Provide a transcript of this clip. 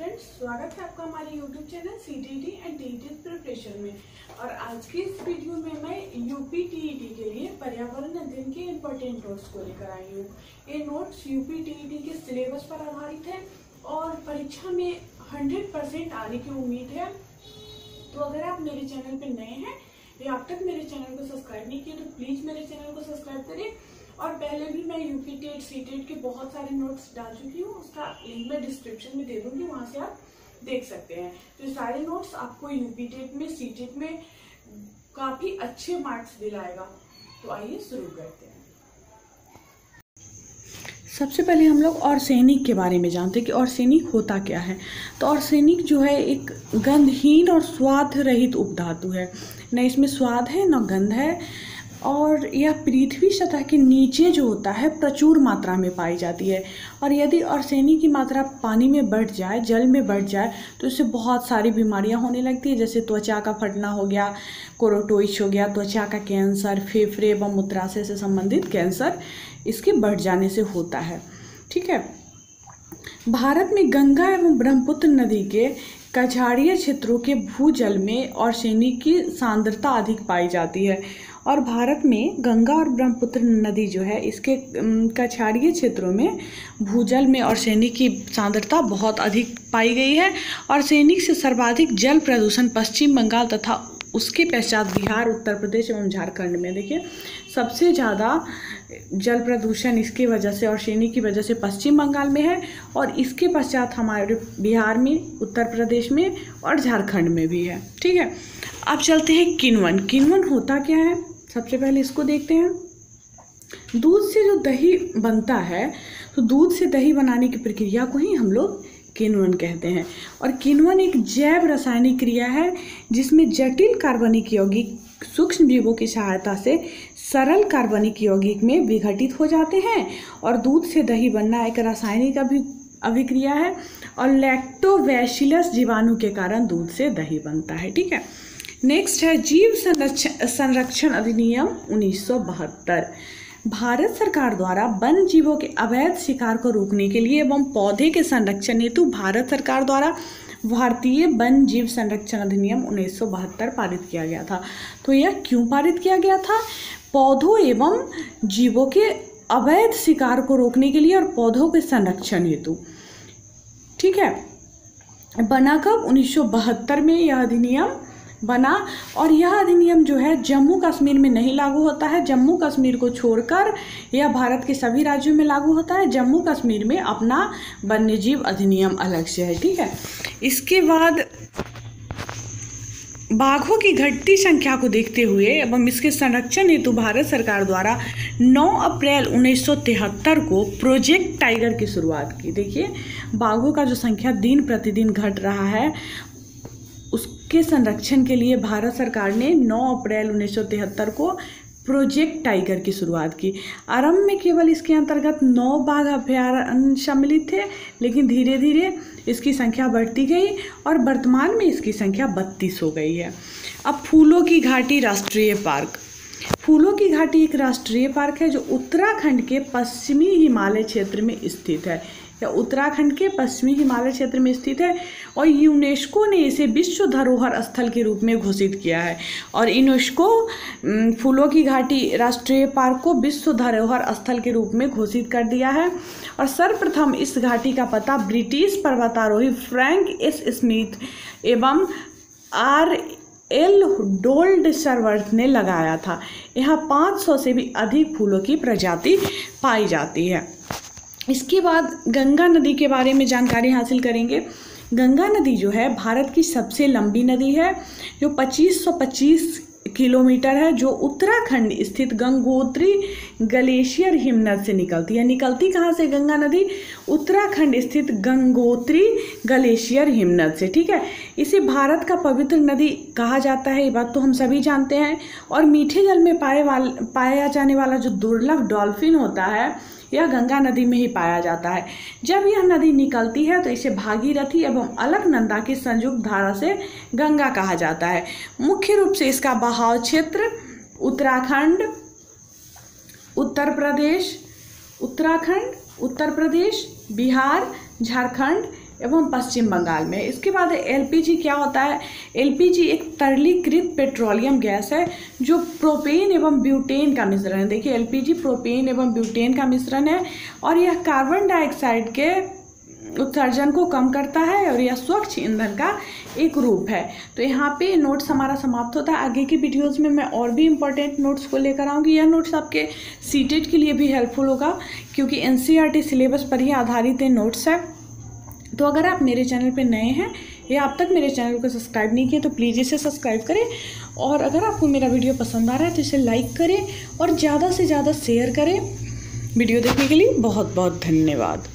Friends स्वागत है आपका हमारे YouTube channel C T T and T T preparation में। और आज की इस वीडियो में मैं यूपी टीईटी के लिए पर्यावरण अध्ययन के इम्पोर्टेंट नोट्स को लेकर आई हूँ। ये नोट्स यूपी टीईटी के सिलेबस पर आधारित है और परीक्षा में 100 परसेंट आने की उम्मीद है। तो अगर आप मेरे चैनल पे नए हैं या अब तक मेरे चैनल को सब्सक्राइब नहीं किया तो प्लीज़ मेरे चैनल को सब्सक्राइब करें। और पहले भी मैं यूपी टेट सी टेट के बहुत सारे नोट्स डाल चुकी हूँ। उसका लिंक मैं डिस्क्रिप्शन में दे दूँगी, वहाँ से आप देख सकते हैं। तो सारे नोट्स आपको यूपी टेट में सी टेट में काफ़ी अच्छे मार्क्स दिलाएगा। तो आइए शुरू करते हैं। सबसे पहले हम लोग और सैनिक के बारे में जानते हैं कि और सैनिक होता क्या है। तो और सैनिक जो है, एक गंधहीन और स्वाद रहित उपधातु है। न इसमें स्वाद है, न गंध है। और यह पृथ्वी सतह के नीचे जो होता है, प्रचुर मात्रा में पाई जाती है। और यदि ऑर्सेनिक की मात्रा पानी में बढ़ जाए, जल में बढ़ जाए तो इससे बहुत सारी बीमारियाँ होने लगती है, जैसे त्वचा का फटना हो गया, कोरोटोइच हो गया, त्वचा का कैंसर, फेफड़े एवं मूत्राशय से संबंधित कैंसर इसके बढ़ जाने से होता है। ठीक है? भारत में गंगा एवं ब्रह्मपुत्र नदी के कछाड़ीय क्षेत्रों के भूजल में और ऑर्सेनिक की सांद्रता अधिक पाई जाती है। और भारत में गंगा और ब्रह्मपुत्र नदी जो है, इसके कछाड़ीय क्षेत्रों में भूजल में और सैनिक की सांद्रता बहुत अधिक पाई गई है और सैनिक से सर्वाधिक जल प्रदूषण पश्चिम बंगाल तथा उसके पश्चात बिहार, उत्तर प्रदेश एवं झारखंड में। देखिए, सबसे ज़्यादा जल प्रदूषण इसकी वजह से और शेनी की वजह से पश्चिम बंगाल में है और इसके पश्चात हमारे बिहार में, उत्तर प्रदेश में और झारखंड में भी है। ठीक है, अब चलते हैं किनवन। किनवन होता क्या है? सबसे पहले इसको देखते हैं। दूध से जो दही बनता है तो दूध से दही बनाने की प्रक्रिया को ही हम लोग किनवन कहते हैं। और किनवन एक जैव रासायनिक क्रिया है, जिसमें जटिल कार्बनिक यौगिक सूक्ष्म जीवों की सहायता से सरल कार्बनिक यौगिक में विघटित हो जाते हैं। और दूध से दही बनना एक रासायनिक अभि, अभिक्रिया है, और लैक्टोवैशिलस जीवाणु के कारण दूध से दही बनता है, ठीक है? नेक्स्ट है जीव संरक्षण संरक्षण अधिनियम उन्नीस सौ बहत्तर। भारत सरकार द्वारा वन जीवों के अवैध शिकार को रोकने के लिए एवं पौधे के संरक्षण हेतु भारत सरकार द्वारा भारतीय वन जीव संरक्षण अधिनियम उन्नीस सौ बहत्तर पारित किया गया था। तो यह क्यों पारित किया गया था? पौधों एवं जीवों के अवैध शिकार को रोकने के लिए और पौधों के संरक्षण हेतु। ठीक है? बना कब उन्नीस सौ बहत्तर में यह अधिनियम बना। और यह अधिनियम जो है, जम्मू कश्मीर में नहीं लागू होता है। जम्मू कश्मीर को छोड़कर यह भारत के सभी राज्यों में लागू होता है। जम्मू कश्मीर में अपना वन्यजीव अधिनियम अलग से है, ठीक है? इसके बाद बाघों की घटती संख्या को देखते हुए एवं इसके संरक्षण हेतु भारत सरकार द्वारा 9 अप्रैल 1973 को प्रोजेक्ट टाइगर की शुरुआत की। देखिए, बाघों का जो संख्या दिन प्रतिदिन घट रहा है उसके संरक्षण के लिए भारत सरकार ने 9 अप्रैल 1973 को प्रोजेक्ट टाइगर की शुरुआत की। आरंभ में केवल इसके अंतर्गत नौ बाघ अभ्यारण्य सम्मिलित थे, लेकिन धीरे धीरे इसकी संख्या बढ़ती गई और वर्तमान में इसकी संख्या बत्तीस हो गई है। अब फूलों की घाटी राष्ट्रीय पार्क। फूलों की घाटी एक राष्ट्रीय पार्क है जो उत्तराखंड के पश्चिमी हिमालय क्षेत्र में स्थित है। या उत्तराखंड के पश्चिमी हिमालय क्षेत्र में स्थित है और यूनेस्को ने इसे विश्व धरोहर स्थल के रूप में घोषित किया है। और यूनेस्को फूलों की घाटी राष्ट्रीय पार्क को विश्व धरोहर स्थल के रूप में घोषित कर दिया है। और सर्वप्रथम इस घाटी का पता ब्रिटिश पर्वतारोही फ्रैंक एस स्मिथ एवं आर एल डोल्ड सर्वर्थ ने लगाया था। यहाँ 500 से भी अधिक फूलों की प्रजाति पाई जाती है। इसके बाद गंगा नदी के बारे में जानकारी हासिल करेंगे। गंगा नदी जो है, भारत की सबसे लंबी नदी है, जो 2525 किलोमीटर है, जो उत्तराखंड स्थित गंगोत्री ग्लेशियर हिमनद से निकलती है। निकलती कहाँ से गंगा नदी? उत्तराखंड स्थित गंगोत्री ग्लेशियर हिमनद से, ठीक है? इसे भारत का पवित्र नदी कहा जाता है, ये बात तो हम सभी जानते हैं। और मीठे जल में पाए वाल, पाया जाने वाला जो दुर्लभ डॉल्फिन होता है यह गंगा नदी में ही पाया जाता है। जब यह नदी निकलती है तो इसे भागीरथी एवं अलकनंदा की संयुक्त धारा से गंगा कहा जाता है। मुख्य रूप से इसका बहाव क्षेत्र उत्तराखंड, उत्तर प्रदेश, उत्तराखंड, उत्तर प्रदेश, बिहार, झारखंड एवं पश्चिम बंगाल में। इसके बाद एलपीजी क्या होता है? एलपीजी एक तरलीकृत पेट्रोलियम गैस है, जो प्रोपेन एवं ब्यूटेन का मिश्रण है। देखिए, एलपीजी प्रोपेन एवं ब्यूटेन का मिश्रण है और यह कार्बन डाइऑक्साइड के उत्सर्जन को कम करता है और यह स्वच्छ ईंधन का एक रूप है। तो यहाँ पे नोट्स हमारा समाप्त होता है। आगे की वीडियोस में मैं और भी इम्पोर्टेंट नोट्स को लेकर आऊँगी। यह नोट्स आपके सीटेट के लिए भी हेल्पफुल होगा, क्योंकि एन सिलेबस पर ही आधारित ये नोट्स है। तो अगर आप मेरे चैनल पर नए हैं या अब तक मेरे चैनल को सब्सक्राइब नहीं किया तो प्लीज़ इसे सब्सक्राइब करें। और अगर आपको मेरा वीडियो पसंद आ रहा है तो इसे लाइक करें और ज़्यादा से ज़्यादा शेयर करें। वीडियो देखने के लिए बहुत बहुत धन्यवाद।